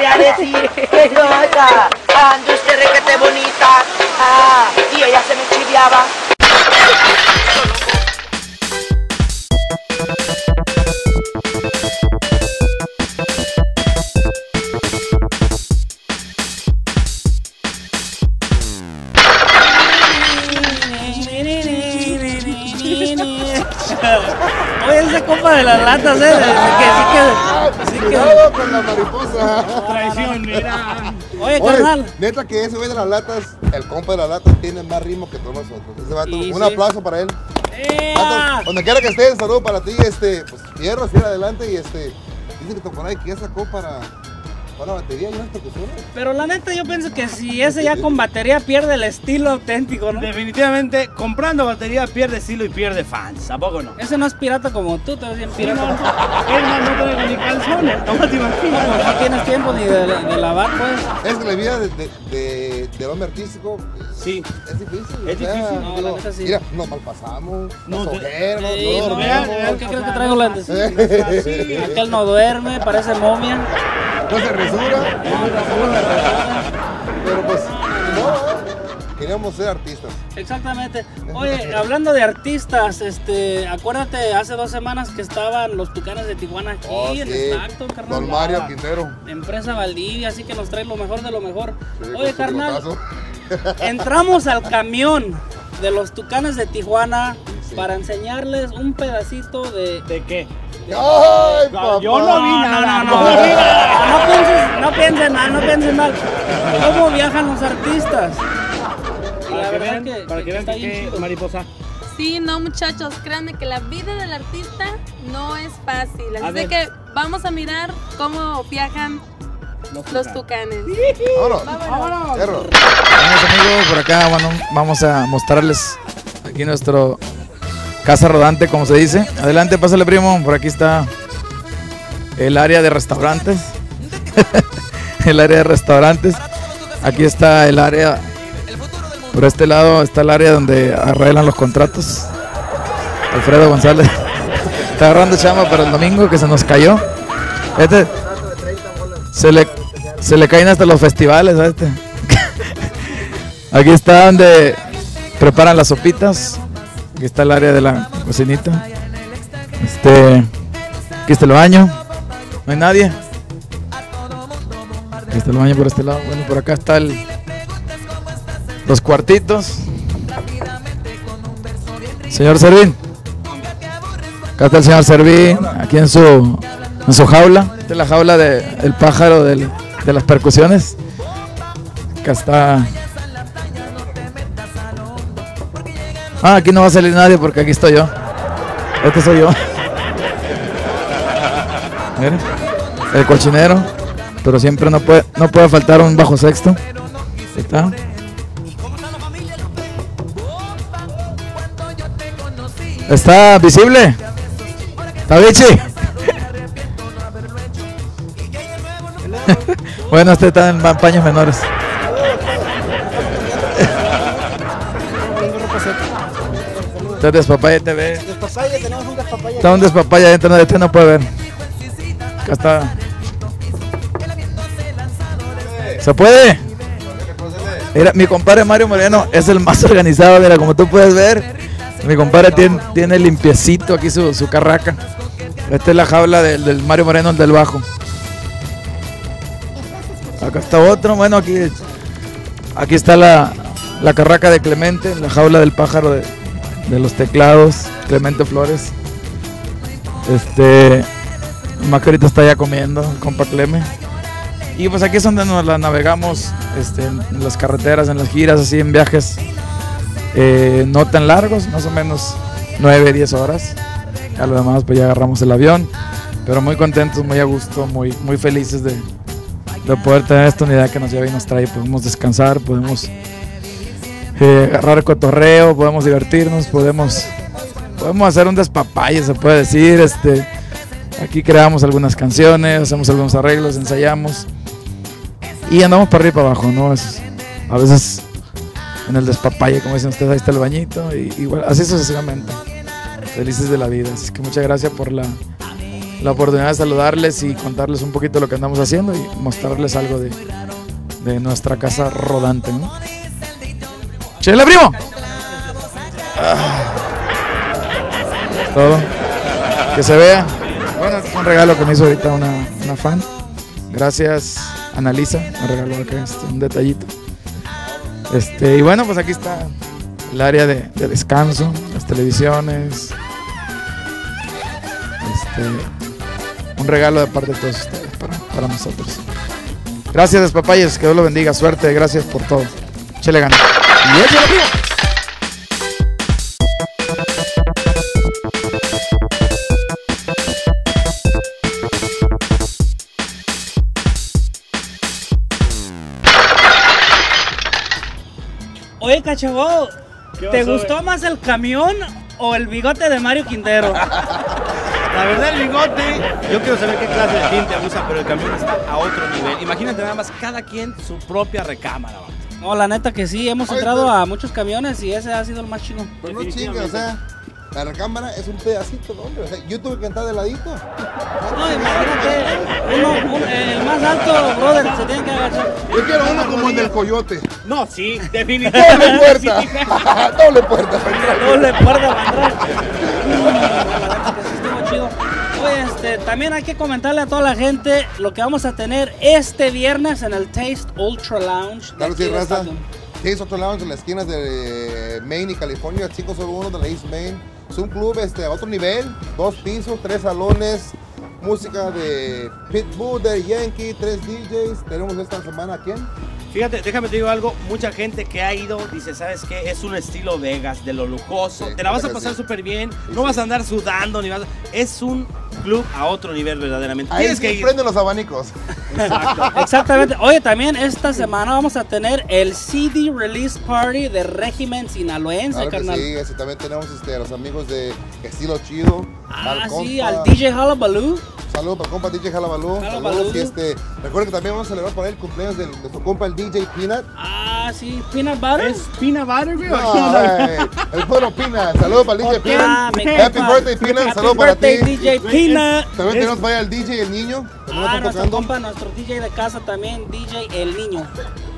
quería decir que yo oiga, ande usted requete bonita. Ah, y ella se me chiviaba. Oye, ese compa de las latas, eh. Que sí que. Sí que. Cuidado con la mariposa. Traición, mira. Oye, Oye, carnal. neta que ese güey de las latas, el compa de las latas tiene más ritmo que todos nosotros. Ese vato, Sí, un sí. aplauso para él. Vato, donde quiera que estés, saludo para ti, este, pues fierro, hacia adelante y este, dice que Toconay que ya sacó para, para batería unas percusiones. Pero la neta, yo pienso que si ese ya con batería pierde el estilo auténtico, ¿no? Definitivamente, comprando batería pierde estilo y pierde fans. ¿A poco no? Ese no es pirata como tú, te ves bien Sí, no, pirata. es más, no traigo ni calzones. ¿Cómo te imaginas? No, no tienes tiempo ni de, de lavar, pues. Es que la vida de, de, de, del hombre artístico Sí. es difícil. Es difícil. No, la neta sí. Mira, nos malpasamos, No, nos ojeras, Sí, no no. ¿Por qué crees que traigo lentes? Sí. Aquel no duerme, parece momia. No se resura, pero pues, no, queríamos ser artistas. Exactamente. Oye, hablando de artistas, este, acuérdate, hace dos semanas que estaban los tucanes de Tijuana aquí Oh, en sí. Exacto, carnal. Don Mario Quintero. Empresa Valdivia, así que nos trae lo mejor de lo mejor. Sí, Oye, carnal, entramos al camión de los tucanes de Tijuana Sí. para enseñarles un pedacito de... ¿De qué? ¡Ay, papá! Yo no vi nada. no, no, no vi nada. no pienses, no piensen mal, no piensen mal. ¿Cómo viajan los artistas? Para que vean, para que vean mariposa. Sí, no muchachos, créanme que la vida del artista no es fácil. Así de que vamos a mirar cómo viajan los tucanes. Vámonos. Vámonos. Amigos, por acá bueno, vamos a mostrarles aquí nuestro casa rodante, como se dice. Adelante, pásale primo, por aquí está el área de restaurantes. el área de restaurantes. Aquí está el área, por este lado está el área donde arreglan los contratos. Alfredo González está agarrando chamba para el domingo que se nos cayó. Este se le, se le caen hasta los festivales a este. Aquí está donde preparan las sopitas. Aquí está el área de la cocinita. Este, aquí está el baño. No hay nadie. Aquí está el baño por este lado. Bueno, por acá está el, los cuartitos. Señor Servín. Acá está el señor Servín. Aquí en su, en su jaula. Esta es la jaula del pájaro del- de las percusiones. Acá está Ah, aquí no va a salir nadie porque aquí estoy yo. Este soy yo. El cochinero. Pero siempre no puede, no puede faltar un bajo sexto. Ahí está. ¿Está visible? ¿Está bichi? bueno, este está en paños menores. Este es Despapaya TV. Está un despapaya adentro, no, este no puede ver. Acá está. ¿Se puede? Mira, mi compadre Mario Moreno es el más organizado, mira, como tú puedes ver. Mi compadre tiene, tiene limpiecito aquí su, su carraca. Esta es la jaula del, del Mario Moreno, el del bajo. Acá está otro, bueno, aquí, aquí está la, la carraca de Clemente, la jaula del pájaro de, de los teclados, Clemente Flores. Este, más que ahorita está ya comiendo, compa Cleme. Y pues aquí es donde nos la navegamos este, en las carreteras, en las giras, así en viajes eh, no tan largos, más o menos 9, 10 horas. A lo demás pues ya agarramos el avión, pero muy contentos, muy a gusto, muy, muy felices de, de poder tener esta unidad que nos lleva y nos trae. Podemos descansar, podemos eh, agarrar cotorreo, podemos divertirnos, podemos, podemos hacer un despapalle, se puede decir. Este, aquí creamos algunas canciones, hacemos algunos arreglos, ensayamos y andamos para arriba y para abajo, ¿no? Es- a veces en el despapalle, como dicen ustedes, ahí está el bañito y igual, así sucesivamente. Felices de la vida. Así que muchas gracias por la la oportunidad de saludarles y contarles un poquito lo que andamos haciendo y mostrarles algo de, de nuestra casa rodante. ¿no? ¡Chela, primo! Ah. Todo. Que se vea. Bueno, un regalo que me hizo ahorita una, una fan. Gracias, Analisa. Me regaló acá este, un detallito. Este, y bueno, pues aquí está el área de, de descanso, las televisiones. Este, un regalo de parte de todos ustedes para, para nosotros. Gracias, papayes, que Dios lo bendiga, suerte, gracias por todo. Chele gana. Y Oye, cachavo, ¿Qué ¿te gustó más el camión o el bigote de Mario Quintero? La verdad, el bigote, yo quiero saber qué clase de gente abusa, pero el camión está a otro nivel. Imagínate nada más, cada quien su propia recámara. No, la neta que sí, hemos Oye, entrado pero- a muchos camiones y ese ha sido el más chino. Pero no chingue, o sea, la recámara es un pedacito, ¿no, hombre. O sea, yo tuve que entrar de ladito. No, imagínate, uno, un- el más alto, brother, se tiene que agachar. Yo quiero uno como el del coyote. No, sí, Doble definitivamente. puerta. sí. Doble puerta. Doble puerta para atrás. La neta que sí estuvo chido. Oye, este, también hay que comentarle a toda la gente lo que vamos a tener este viernes en el Taste Ultra Lounge. de Claro, sí, raza. Tienes otro lounge en las esquinas de Maine y California, 501 de la East Main. Es un club este, a otro nivel, dos pisos, tres salones, música de Pitbull, de Yankee, tres DJs. Tenemos esta semana quién? Fíjate, déjame te digo algo, mucha gente que ha ido dice, ¿sabes qué? Es un estilo Vegas, de lo lujoso, Sí, te la vas a pasar súper bien, Sí, no vas a andar sudando, ni vas a... Es un club a otro nivel verdaderamente. Ahí sí que ir. prenden los abanicos. Exactamente. Oye, también esta semana vamos a tener el CD Release Party de Régimen Sinaloense, Claro carnal. sí, también tenemos este, a los amigos de Estilo Chido. Ah, al sí, compa. al DJ Hullabaloo. Saludos para el compa DJ Jalabalú. Saludos. Y este, recuerden que también vamos a celebrar por ahí el cumpleaños de nuestro compa el DJ Peanut. Ah, sí, Peanut Butter. ¿Es peanut butter, güey? No, ay, el pueblo Peanut. Saludos para el DJ Peanut. mi Happy compa. birthday, Peanut. Happy Saludos para ti. birthday, DJ Peanut. También tenemos para allá el DJ el niño. Ah, nuestro tocando. compa, nuestro DJ de casa también, DJ El Niño.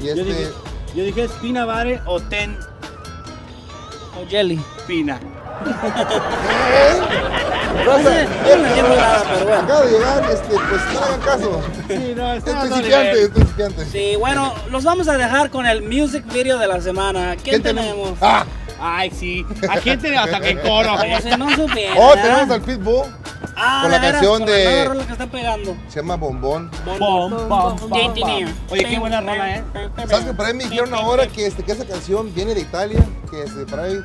Y Yo dije, este, yo dije, ¿es peanut butter o ten O Jelly. pina? raza, Yo no entiendo nada, pero bueno. acaba de llegar, este, pues no le hagan caso. Sí, no, Es principiante, es principiante. Sí, bueno, los vamos a dejar con el music video de la semana. ¿Quién, ¿Quién tenemos? Ah, Ay, sí. ¿A quién tenemos hasta que coro? Como si no supiera. oh, tenemos al Pitbull. ah, con la veras, canción con de- la rola que está pegando. Se llama Bombón. Bom, bom, bom, bom. Engineer. Oye, qué buena rola, ¿eh? ¿Sabes que por ahí me dijeron ahora que, este, que esa canción viene de Italia? Que este, por ahí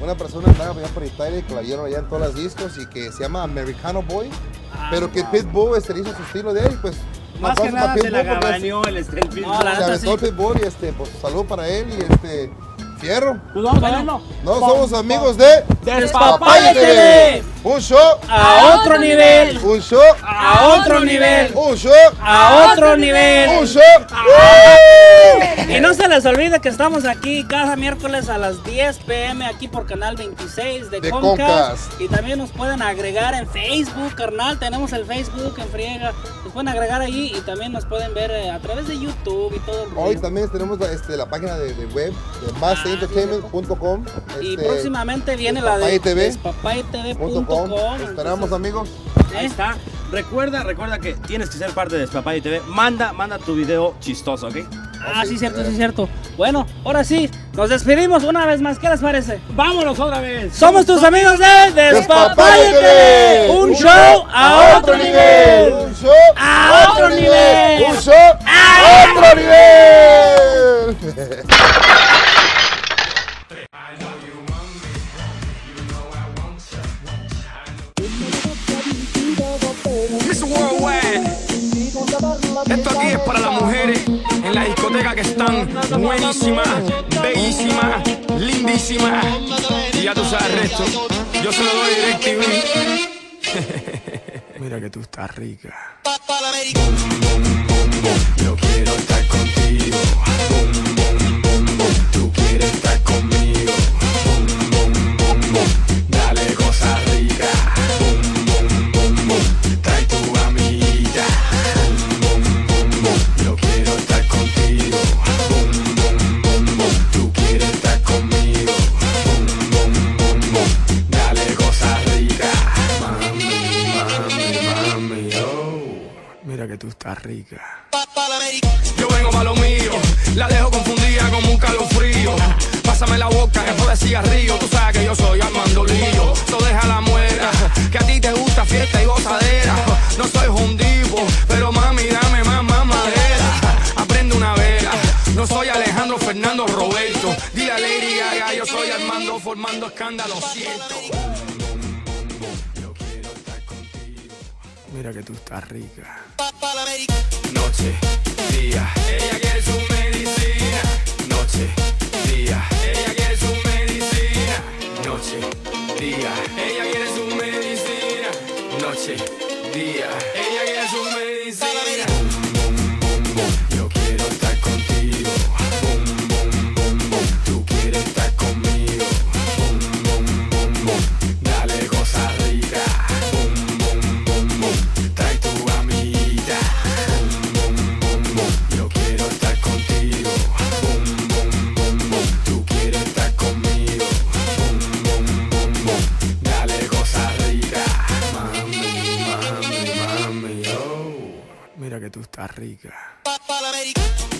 una persona andaba allá por Italia y que la vieron allá en todos los discos y que se llama Americano Boy. Ah, pero que Pitbull este, hizo su estilo de él y pues... Más que nada se la porque gabaneó el, el No, la Se aventó el sí. Pitbull y este, pues salud para él y este... Fierro. Pues vamos a verlo. No somos amigos de... Despapaya TV. Un show, A otro nivel. un show, A otro nivel. un show, A otro nivel. un show. Y no se les olvide que estamos aquí cada miércoles a las 10 pm aquí por canal 26 de, De Comcast. Comcast. Y también nos pueden agregar en Facebook, carnal. Tenemos el Facebook en friega. Nos pueden agregar ahí y también nos pueden ver eh, a través de YouTube y todo el. Hoy también tenemos la, este, la página de, de web de mastentertainment.com. Y este, próximamente viene la de despapayatv.com. Esperamos amigos. Ahí está. Recuerda, recuerda que tienes que ser parte de Despapaya TV. Manda, manda tu video chistoso, ¿ok? Ah, sí, cierto, sí, cierto. Bueno, ahora sí, nos despedimos una vez más. ¿Qué les parece? ¡Vámonos otra vez! Somos tus amigos de TV. TV. Un show a otro nivel. Un show A otro nivel. Un show a otro nivel. Esto aquí es para las mujeres en la discoteca que están buenísimas, bellísimas, lindísimas. Y ya tú sabes el resto. Yo se lo doy DirecTV. Mira que tú estás rica. Yo quiero estar contigo. Tú quieres estás rica. Yo vengo pa' lo mío, la dejo confundida como un calofrío. Pásame la boca, que de cigarrillo. Tú sabes que yo soy Armando Lío. So deja la muera, que a ti te gusta fiesta y gozadera. No soy hundivo, pero mami, dame más, más madera. Aprende una vela. No soy Alejandro Fernando Roberto. Dile a Lady Gaga, yo soy Armando formando escándalo, siento. Mira que tú estás rica. Noche, día, ella quiere su medicina. Noche, día, ella quiere su medicina. Noche, día, ella quiere su medicina. Noche, día, ella quiere mami,